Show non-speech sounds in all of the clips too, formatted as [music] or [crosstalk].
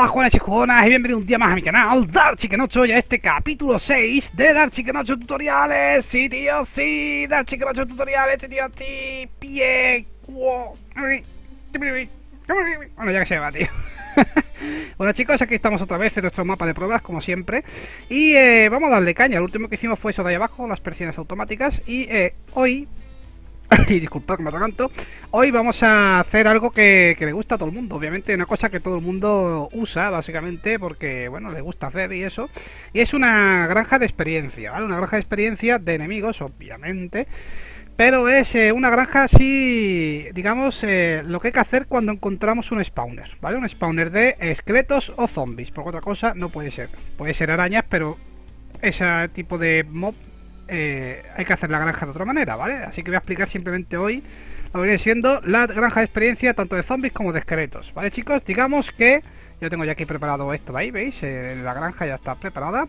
Hola Juanes y Juanas y bienvenidos un día más a mi canal Dark Chicken 8 y a este capítulo 6 de Dark Chicken 8 Tutoriales. Sí tío, sí, Dark Chicken 8 Tutoriales, sí tío, sí, pie, Bueno, ya que se va tío. [laughs] Bueno chicos, aquí estamos otra vez en nuestro mapa de pruebas, como siempre. Y eh, vamos a darle caña, lo último que hicimos fue eso de ahí abajo, las persianas automáticas. Y eh, hoy [laughs] y disculpad que me atraganto. Hoy vamos a hacer algo que, le gusta a todo el mundo, obviamente, una cosa que todo el mundo usa, básicamente, porque, bueno, le gusta hacer y eso. Y es una granja de experiencia, ¿vale? Una granja de experiencia de enemigos, obviamente. Pero es eh, una granja así, digamos, eh, lo que hay que hacer cuando encontramos un spawner, ¿vale? Un spawner de esqueletos o zombies, porque otra cosa no puede ser. Puede ser arañas, pero ese tipo de mob eh, hay que hacer la granja de otra manera, ¿vale? Así que voy a explicar simplemente hoy lo que viene siendo la granja de experiencia tanto de zombies como de esqueletos, ¿vale chicos? Digamos que yo tengo ya aquí preparado esto de ahí, ¿veis? Eh, la granja ya está preparada.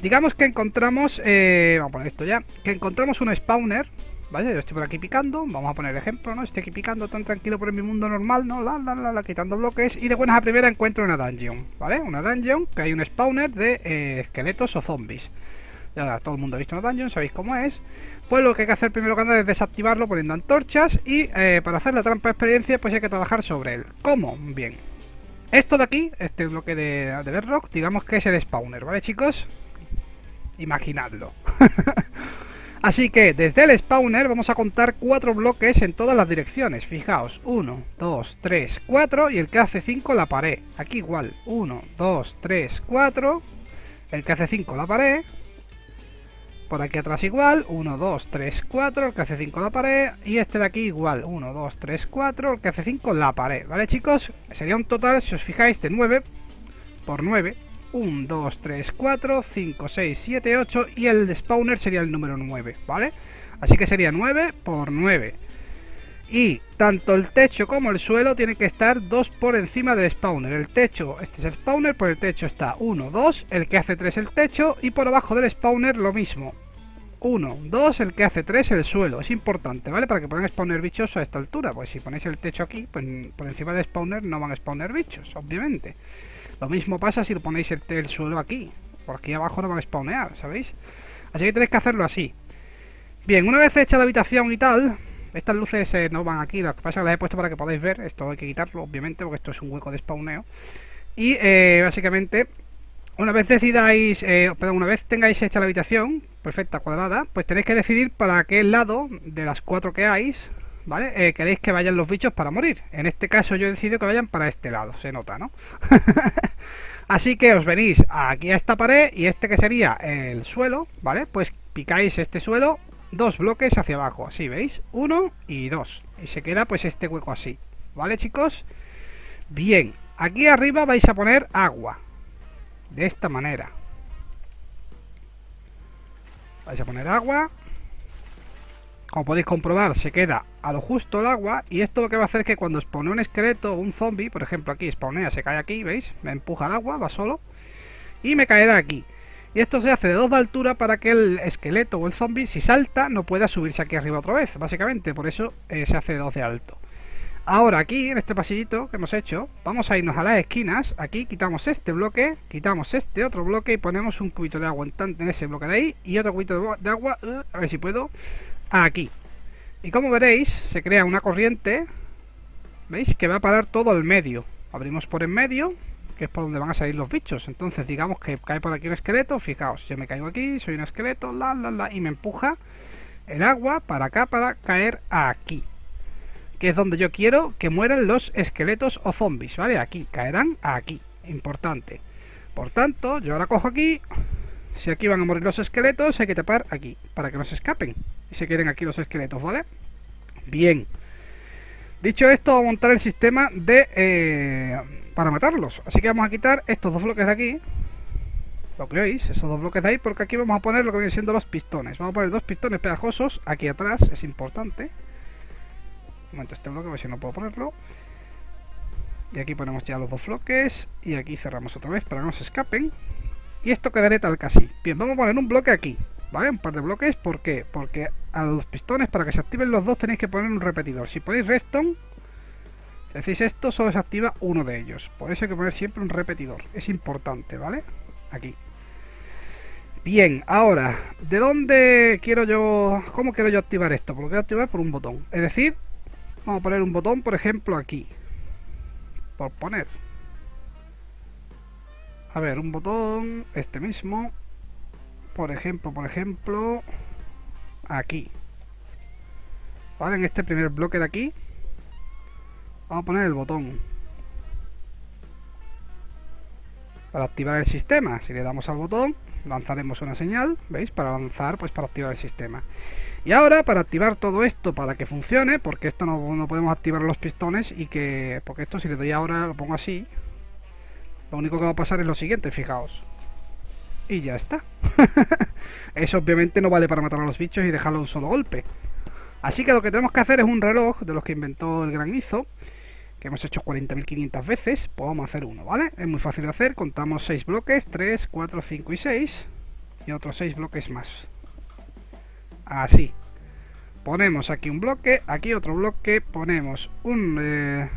Digamos que encontramos, eh, vamos a poner esto ya, que encontramos un spawner, ¿vale? Yo estoy por aquí picando, vamos a poner ejemplo, ¿no? Estoy aquí picando tan tranquilo por mi mundo normal, ¿no? La, la, la, la, quitando bloques y de buenas a primera encuentro una dungeon, ¿vale? Una dungeon que hay un spawner de esqueletos o zombies ya todo el mundo ha visto una dungeon, sabéis cómo es. Pues lo que hay que hacer primero que nada es desactivarlo poniendo antorchas y eh, para hacer la trampa de experiencia pues hay que trabajar sobre él. ¿Cómo? Bien. Esto de aquí, este bloque de, de Bedrock, digamos que es el spawner, ¿vale chicos? Imaginadlo. [laughs] Así que desde el spawner vamos a contar cuatro bloques en todas las direcciones. Fijaos, 1, 2, 3, 4 y el que hace 5 la pared. Aquí igual, 1, 2, 3, 4. El que hace 5 la pared. Por aquí atrás igual, 1, 2, 3, 4, el que hace 5 la pared. Y este de aquí igual, 1, 2, 3, 4, el que hace 5 la pared. ¿Vale chicos? Sería un total, si os fijáis, de 9 por 9. 1, 2, 3, 4, 5, 6, 7, 8 y el spawner sería el número 9, ¿vale? Así que sería 9 por 9. Y tanto el techo como el suelo tienen que estar 2 por encima del spawner. El techo, este es el spawner, por el techo está 1, 2, el que hace 3 el techo y por abajo del spawner lo mismo. 1, 2, el que hace 3 el suelo. Es importante, ¿vale? Para que puedan spawner bichos a esta altura. Pues si ponéis el techo aquí, pues por encima del spawner no van a spawner bichos, obviamente. Lo mismo pasa si ponéis el, el suelo aquí. Por aquí abajo no van a spawnear, ¿sabéis? Así que tenéis que hacerlo así. Bien, una vez hecha la habitación y tal, estas luces eh, no van aquí, lo que pasa es que las he puesto para que podáis ver. Esto hay que quitarlo, obviamente, porque esto es un hueco de spawneo. Y eh, básicamente, una vez decidáis, eh, perdón, una vez tengáis hecha la habitación, perfecta, cuadrada, pues tenéis que decidir para qué lado de las cuatro que hay, ¿vale? queréis que vayan los bichos para morir. En este caso yo he decidido que vayan para este lado, se nota, ¿no? [laughs] Así que os venís aquí a esta pared y este que sería el suelo, ¿vale? Pues picáis este suelo dos bloques hacia abajo, así, ¿veis? Uno y dos. Y se queda pues este hueco así. ¿Vale, chicos? Bien, aquí arriba vais a poner agua. De esta manera. Vais a poner agua. Como podéis comprobar, se queda a lo justo el agua. Y esto lo que va a hacer es que cuando spawne un esqueleto o un zombie, por ejemplo aquí spawnea, se cae aquí, ¿veis? Me empuja el agua, va solo. Y me caerá aquí. Y esto se hace de dos de altura para que el esqueleto o el zombie, si salta, no pueda subirse aquí arriba otra vez, básicamente. Por eso eh, se hace de dos de alto. Ahora aquí, en este pasillito que hemos hecho, vamos a irnos a las esquinas. Aquí quitamos este bloque, quitamos este otro bloque y ponemos un cubito de agua en ese bloque de ahí. Y otro cubito de agua, uh, a ver si puedo, aquí. Y como veréis, se crea una corriente, ¿veis? Que va a parar todo el medio. Abrimos por en medio que es por donde van a salir los bichos. Entonces, digamos que cae por aquí un esqueleto, fijaos, yo me caigo aquí, soy un esqueleto, la, la, la, y me empuja el agua para acá, para caer aquí. Que es donde yo quiero que mueran los esqueletos o zombies, ¿vale? Aquí, caerán aquí, importante. Por tanto, yo ahora cojo aquí, si aquí van a morir los esqueletos, hay que tapar aquí, para que no se escapen. Y se queden aquí los esqueletos, ¿vale? Bien. Dicho esto, vamos a montar el sistema de... Eh, para matarlos. Así que vamos a quitar estos dos bloques de aquí. Lo que veis, esos dos bloques de ahí, porque aquí vamos a poner lo que vienen siendo los pistones. Vamos a poner dos pistones pegajosos aquí atrás, es importante. Un momento, este bloque, a ver si no puedo ponerlo. Y aquí ponemos ya los dos bloques. Y aquí cerramos otra vez para que no se escapen. Y esto quedaré tal casi. Bien, vamos a poner un bloque aquí. ¿Vale? Un par de bloques. ¿Por qué? Porque a los pistones, para que se activen los dos, tenéis que poner un repetidor. Si ponéis redstone, Si esto, solo se activa uno de ellos. Por eso hay que poner siempre un repetidor. Es importante, ¿vale? Aquí. Bien, ahora, ¿de dónde quiero yo... ¿Cómo quiero yo activar esto? Pues lo quiero activar por un botón. Es decir, vamos a poner un botón, por ejemplo, aquí. Por poner. A ver, un botón, este mismo. Por ejemplo, por ejemplo, aquí. Vale, en este primer bloque de aquí Vamos a poner el botón. Para activar el sistema, si le damos al botón, lanzaremos una señal, ¿veis? Para avanzar, pues para activar el sistema. Y ahora, para activar todo esto, para que funcione, porque esto no, no podemos activar los pistones y que... Porque esto si le doy ahora, lo pongo así, lo único que va a pasar es lo siguiente, fijaos. Y ya está. [laughs] Eso obviamente no vale para matar a los bichos y dejarlo un solo golpe. Así que lo que tenemos que hacer es un reloj de los que inventó el granizo que hemos hecho 40.500 veces, pues vamos a hacer uno, ¿vale? Es muy fácil de hacer, contamos 6 bloques, 3, 4, 5 y 6, y otros 6 bloques más. Así. Ponemos aquí un bloque, aquí otro bloque, ponemos un eh,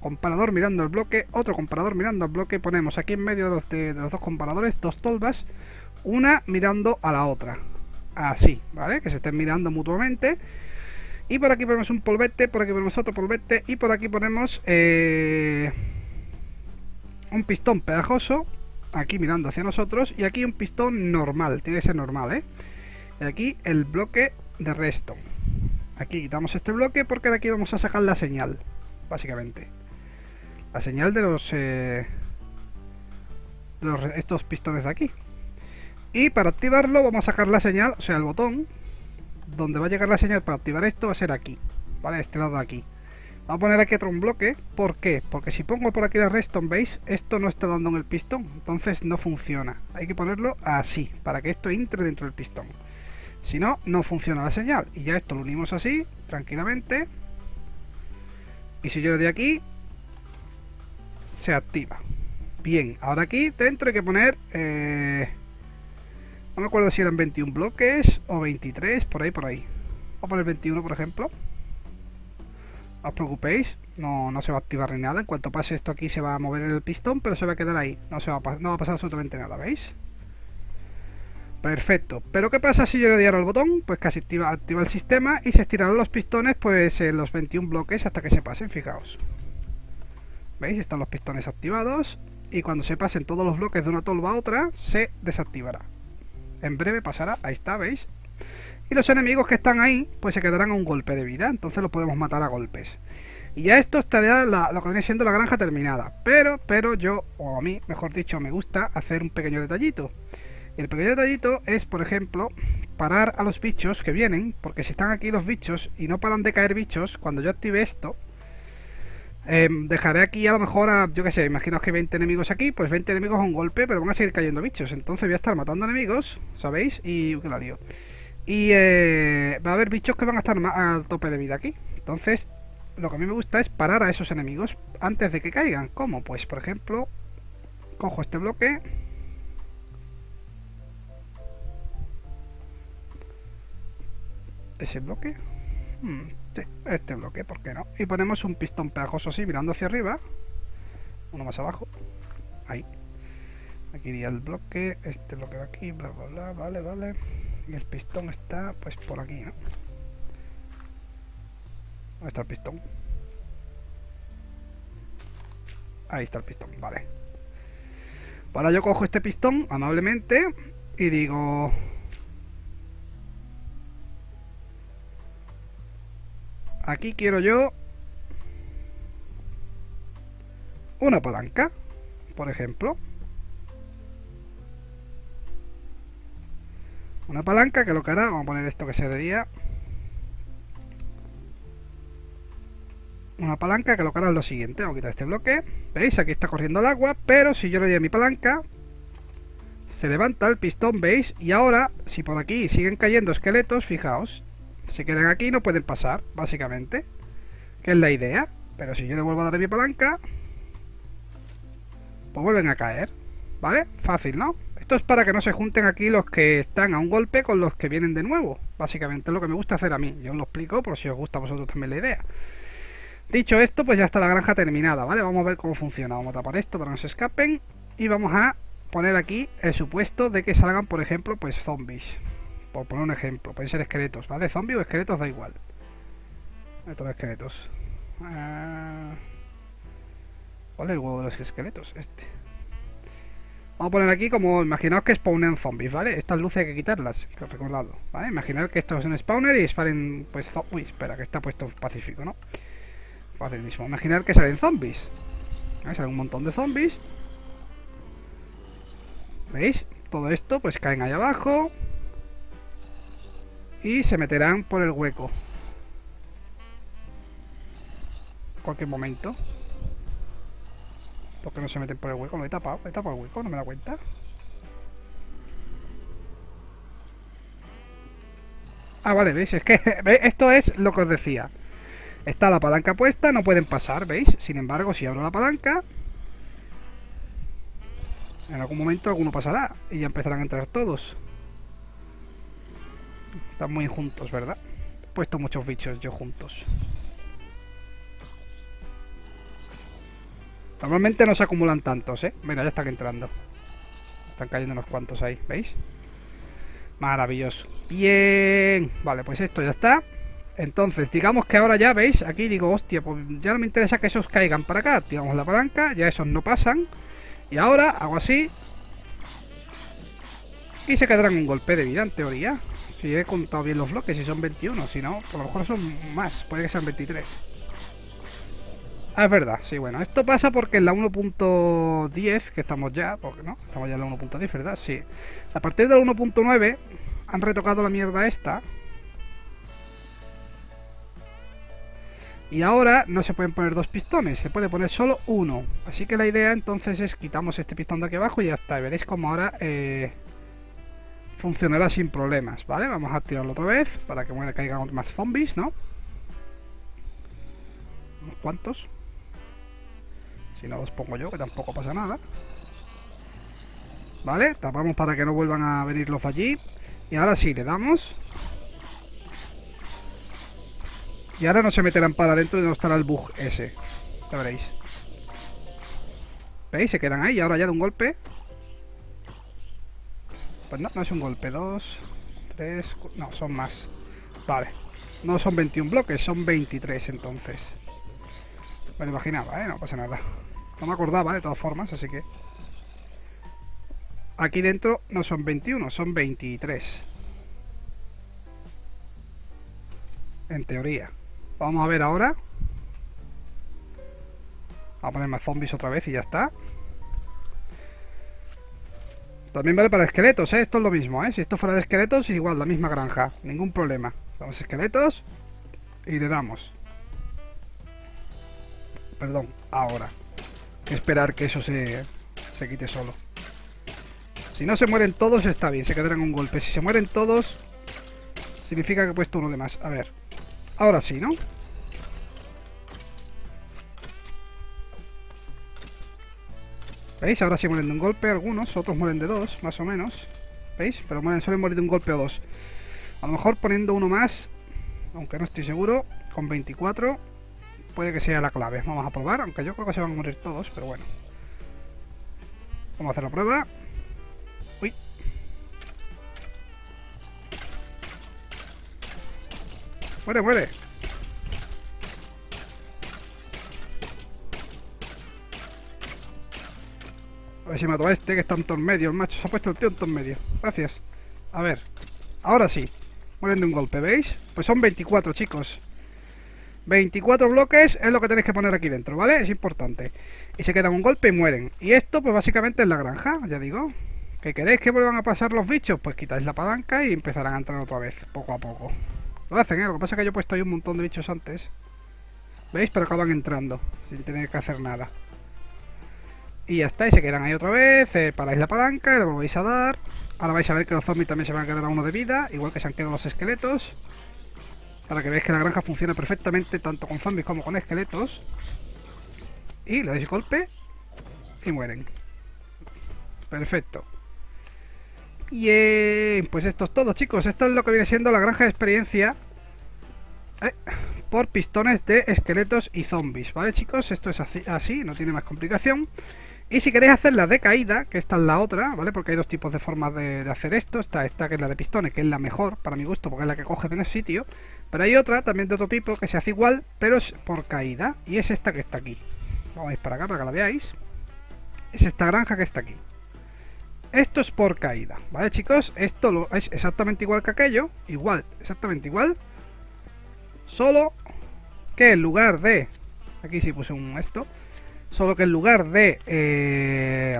comparador mirando el bloque, otro comparador mirando el bloque, ponemos aquí en medio de los, de los dos comparadores dos tolvas, una mirando a la otra. Así, ¿vale? Que se estén mirando mutuamente y por aquí ponemos un polvete, por aquí ponemos otro polvete y por aquí ponemos eh, un pistón pegajoso, aquí mirando hacia nosotros, y aquí un pistón normal, tiene que ser normal, ¿eh? Y aquí el bloque de resto. Aquí quitamos este bloque porque de aquí vamos a sacar la señal, básicamente. La señal de los, eh, de los estos pistones de aquí. Y para activarlo vamos a sacar la señal, o sea, el botón, donde va a llegar la señal para activar esto va a ser aquí, ¿vale? Este lado de aquí. Vamos a poner aquí otro bloque, ¿por qué? Porque si pongo por aquí la redstone, ¿veis? Esto no está dando en el pistón, entonces no funciona. Hay que ponerlo así, para que esto entre dentro del pistón. Si no, no funciona la señal. Y ya esto lo unimos así, tranquilamente. Y si yo doy aquí, se activa. Bien, ahora aquí dentro hay que poner... Eh, no me acuerdo si eran 21 bloques o 23, por ahí, por ahí. Vamos a poner 21, por ejemplo. No os preocupéis, no, no se va a activar ni nada. En cuanto pase esto aquí se va a mover el pistón, pero se va a quedar ahí. No, se va a, no va a pasar absolutamente nada, ¿veis? Perfecto. Pero ¿qué pasa si yo le diera al botón? Pues casi activa, activa el sistema y se estirarán los pistones pues en los 21 bloques hasta que se pasen, fijaos. ¿Veis? Están los pistones activados y cuando se pasen todos los bloques de una tolva a otra, se desactivará en breve pasará, ahí está, ¿veis? Y los enemigos que están ahí, pues se quedarán a un golpe de vida, entonces los podemos matar a golpes. Y ya esto estaría lo que viene siendo la granja terminada. Pero, pero yo, o a mí, mejor dicho, me gusta hacer un pequeño detallito. el pequeño detallito es, por ejemplo, parar a los bichos que vienen, porque si están aquí los bichos y no paran de caer bichos, cuando yo active esto, Em, dejaré aquí a lo mejor a, yo que sé, imaginaos que 20 enemigos aquí, pues 20 enemigos a un golpe, pero van a seguir cayendo bichos. Entonces voy a estar matando enemigos, ¿sabéis? Y que la lío. Y eh, va a haber bichos que van a estar a tope de vida aquí. Entonces, lo que a mí me gusta es parar a esos enemigos antes de que caigan. ¿Cómo? Pues, por ejemplo, cojo este bloque. Ese bloque. Hmm, este bloque, ¿por qué no? Y ponemos un pistón pegajoso así, mirando hacia arriba. Uno más abajo. Ahí. Aquí iría el bloque, este bloque de aquí, bla, bla, bla, vale, vale. Y el pistón está, pues, por aquí, ¿no? ¿Dónde está el pistón? Ahí está el pistón, vale. Ahora yo cojo este pistón amablemente y digo, aquí quiero yo una palanca, por ejemplo. Una palanca que lo que hará, vamos a poner esto que se sería una palanca que lo que hará es lo siguiente, vamos a quitar este bloque, veis, aquí está corriendo el agua, pero si yo le doy a mi palanca, se levanta el pistón, veis, y ahora, si por aquí siguen cayendo esqueletos, fijaos, se quedan aquí no pueden pasar, básicamente. Que es la idea. Pero si yo le vuelvo a dar mi palanca, pues vuelven a caer. ¿Vale? Fácil, ¿no? Esto es para que no se junten aquí los que están a un golpe con los que vienen de nuevo. Básicamente es lo que me gusta hacer a mí. Yo os lo explico por si os gusta a vosotros también la idea. Dicho esto, pues ya está la granja terminada, ¿vale? Vamos a ver cómo funciona. Vamos a tapar esto para que no se escapen. Y vamos a poner aquí el supuesto de que salgan, por ejemplo, pues zombies. Por poner un ejemplo. Pueden ser esqueletos, ¿vale? Zombies o esqueletos, da igual. Estos esqueletos. Ah, ¿Cuál es el huevo de los esqueletos? Este. Vamos a poner aquí como, imaginaos que spawnen zombies, ¿vale? Estas luces hay que quitarlas, que os ¿vale? Imaginar que esto es un spawner y spawnen, pues, uy, espera, que está puesto pacífico, ¿no? Fácil mismo. Imaginar que salen zombies. Salen un montón de zombies. ¿Veis? Todo esto, pues caen ahí abajo. Y se meterán por el hueco. cualquier momento. ¿Por qué no se meten por el hueco? Lo he tapado, he tapado el hueco, no me da cuenta. Ah, vale, veis, es que [laughs] esto es lo que os decía. Está la palanca puesta, no pueden pasar, ¿veis? Sin embargo, si abro la palanca, en algún momento alguno pasará y ya empezarán a entrar todos. Están muy juntos, ¿verdad? He puesto muchos bichos yo juntos. Normalmente no se acumulan tantos, ¿eh? Mira, ya están entrando. Están cayendo unos cuantos ahí, ¿veis? Maravilloso. Bien. Vale, pues esto ya está. Entonces, digamos que ahora ya, ¿veis? Aquí digo, hostia, pues ya no me interesa que esos caigan para acá. Tiramos la palanca, ya esos no pasan. Y ahora hago así. Y se quedarán un golpe de vida, en teoría. Si he contado bien los bloques, si son 21. Si no, por lo mejor son más. Puede que sean 23. Ah, es verdad, sí, bueno, esto pasa porque en la 1.10, que estamos ya, porque no, estamos ya en la 1.10, ¿verdad? Sí. A partir de la 1.9 han retocado la mierda esta. Y ahora no se pueden poner dos pistones, se puede poner solo uno. Así que la idea entonces es quitamos este pistón de aquí abajo y ya está. Y veréis como ahora eh, funcionará sin problemas, ¿vale? Vamos a tirarlo otra vez para que bueno, caigan más zombies, ¿no? Unos cuantos. Si no los pongo yo, que tampoco pasa nada. Vale, tapamos para que no vuelvan a venir los allí. Y ahora sí, le damos. Y ahora no se meterán para adentro y no estará el bug ese. Ya veréis. ¿Veis? Se quedan ahí y ahora ya de un golpe. Pues no, no es un golpe. Dos, tres... No, son más. Vale. No son 21 bloques, son 23 entonces. Me lo imaginaba, ¿eh? No pasa nada. No me acordaba de todas formas, así que... Aquí dentro no son 21, son 23. En teoría. Vamos a ver ahora. A poner más zombies otra vez y ya está. También vale para esqueletos, ¿eh? Esto es lo mismo, ¿eh? Si esto fuera de esqueletos, igual, la misma granja. Ningún problema. Damos esqueletos y le damos. Perdón, ahora esperar que eso se, se quite solo. Si no se mueren todos está bien, se quedarán un golpe. Si se mueren todos, significa que he puesto uno de más. A ver, ahora sí, ¿no? ¿Veis? Ahora sí mueren de un golpe algunos, otros mueren de dos, más o menos. ¿Veis? Pero mueren, suelen morir de un golpe o dos. A lo mejor poniendo uno más, aunque no estoy seguro, con 24 puede que sea la clave. Vamos a probar, aunque yo creo que se van a morir todos, pero bueno. Vamos a hacer la prueba. Uy. Muere, muere. A ver si mato a este que está en todo medio. El macho se ha puesto el tío en todo medio. Gracias. A ver. Ahora sí. Mueren de un golpe, ¿veis? Pues son 24, chicos. 24 bloques es lo que tenéis que poner aquí dentro, ¿vale? Es importante. Y se quedan un golpe y mueren. Y esto, pues básicamente es la granja, ya digo. ¿Que queréis que vuelvan a pasar los bichos? Pues quitáis la palanca y empezarán a entrar otra vez, poco a poco. Lo hacen, ¿eh? Lo que pasa es que yo he puesto ahí un montón de bichos antes. ¿Veis? Pero acaban entrando, sin tener que hacer nada. Y ya está, y se quedan ahí otra vez, eh, paráis la palanca y lo volvéis a dar. Ahora vais a ver que los zombies también se van a quedar a uno de vida, igual que se han quedado los esqueletos. Para que veáis que la granja funciona perfectamente tanto con zombies como con esqueletos. Y le dais golpe y mueren. Perfecto. Bien, pues esto es todo chicos. Esto es lo que viene siendo la granja de experiencia. Eh, por pistones de esqueletos y zombies, ¿vale chicos? Esto es así, así no tiene más complicación. Y si queréis hacer la de caída, que esta es la otra, ¿vale? Porque hay dos tipos de formas de, hacer esto. Está esta que es la de pistones, que es la mejor para mi gusto, porque es la que coge menos sitio. Pero hay otra también de otro tipo que se hace igual, pero es por caída. Y es esta que está aquí. Vamos a ir para acá para que la veáis. Es esta granja que está aquí. Esto es por caída, ¿vale chicos? Esto lo, es exactamente igual que aquello. Igual, exactamente igual. Solo que en lugar de... Aquí sí puse un esto. Solo que en lugar de... Eh,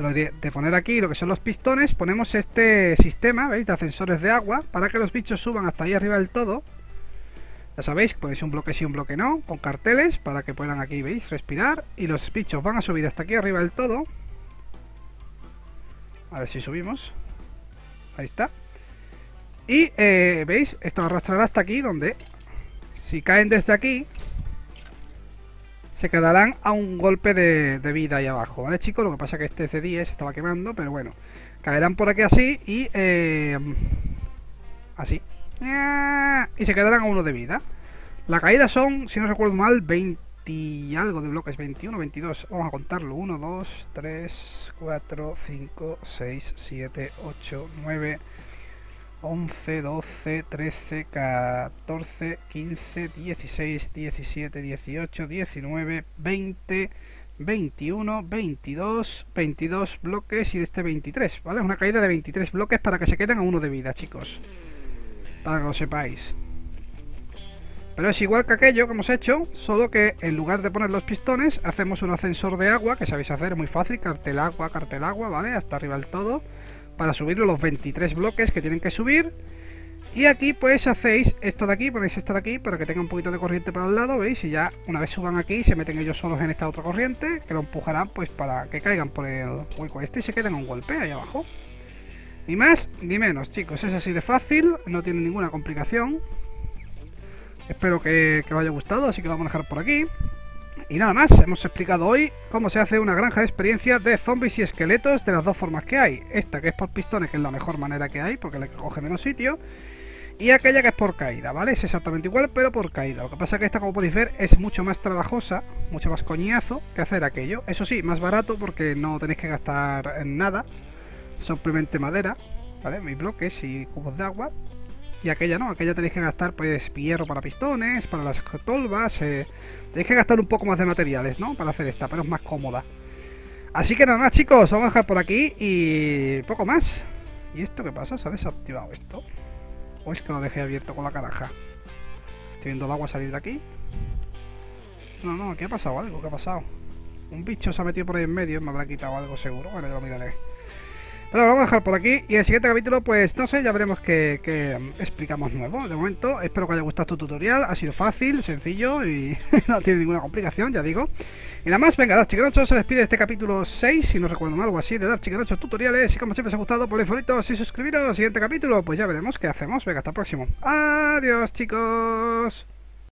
de poner aquí lo que son los pistones, ponemos este sistema, ¿veis? De ascensores de agua, para que los bichos suban hasta ahí arriba del todo. Ya sabéis, podéis un bloque sí, un bloque no, con carteles, para que puedan aquí, ¿veis? Respirar. Y los bichos van a subir hasta aquí arriba del todo. A ver si subimos. Ahí está. Y, eh, ¿veis? Esto arrastrará hasta aquí, donde si caen desde aquí, se quedarán a un golpe de, vida ahí abajo, ¿vale chicos? Lo que pasa es que este es de 10, se estaba quemando, pero bueno. Caerán por aquí así y... Eh, así. Y se quedarán a uno de vida. La caída son, si no recuerdo mal, 20 y algo de bloques, 21, 22. Vamos a contarlo. 1, 2, 3, 4, 5, 6, 7, 8, 9... 11, 12, 13, 14, 15, 16, 17, 18, 19, 20, 21, 22, 22 bloques y este 23, ¿vale? Una caída de 23 bloques para que se queden a uno de vida, chicos. Para que lo sepáis. Pero es igual que aquello que hemos hecho, solo que en lugar de poner los pistones, hacemos un ascensor de agua, que sabéis hacer, muy fácil, cartel agua, cartel agua, ¿vale? Hasta arriba del todo para subirlo los 23 bloques que tienen que subir. Y aquí pues hacéis esto de aquí, ponéis esto de aquí para que tenga un poquito de corriente para el lado, ¿veis? Y ya una vez suban aquí se meten ellos solos en esta otra corriente, que lo empujarán pues para que caigan por el hueco este y se queden un golpe ahí abajo. Ni más ni menos, chicos, es así de fácil, no tiene ninguna complicación. Espero que, que os haya gustado, así que lo vamos a dejar por aquí. Y nada más, hemos explicado hoy cómo se hace una granja de experiencia de zombies y esqueletos de las dos formas que hay. Esta que es por pistones, que es la mejor manera que hay, porque le coge menos sitio. Y aquella que es por caída, ¿vale? Es exactamente igual, pero por caída. Lo que pasa es que esta, como podéis ver, es mucho más trabajosa, mucho más coñazo que hacer aquello. Eso sí, más barato porque no tenéis que gastar en nada. Simplemente madera, ¿vale? Mis bloques y cubos de agua. Y aquella no, aquella tenéis que gastar pues hierro para pistones, para las tolvas, eh, tenéis que gastar un poco más de materiales, ¿no? Para hacer esta, pero es más cómoda. Así que nada más chicos, vamos a dejar por aquí y poco más. ¿Y esto qué pasa? ¿Se ha desactivado esto? ¿O es que lo dejé abierto con la caraja? Estoy viendo el agua salir de aquí. No, no, aquí ha pasado algo, ¿qué ha pasado? Un bicho se ha metido por ahí en medio me habrá quitado algo seguro. Bueno, yo lo miraré. Pero lo vamos a dejar por aquí y el siguiente capítulo pues no sé, ya veremos qué, mm, explicamos nuevo. De momento espero que haya gustado tu tutorial, ha sido fácil, sencillo y [laughs] no tiene ninguna complicación, ya digo. Y nada más, venga, Dark Chiquerocho se despide de este capítulo 6, si no recuerdo mal, algo así, de Dark Chiquerocho tutoriales. Y como siempre os ha gustado, ponle favoritos y suscribiros al siguiente capítulo, pues ya veremos qué hacemos. Venga, hasta el próximo. Adiós chicos.